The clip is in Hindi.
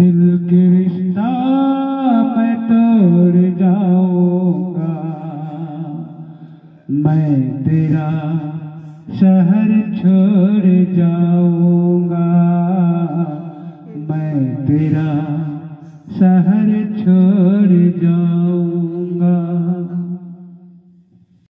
दिल के रिश्ता मैं तोड़ जाऊँगा। मैं तेरा शहर छोड़ जाऊँगा। मैं तेरा शहर छोड़